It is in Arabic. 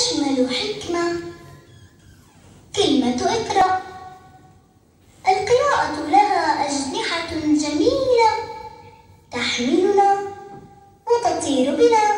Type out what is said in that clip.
أجمل حكمة. كلمة إقرأ. القراءة لها أجنحة جميلة تحملنا وتطير بنا.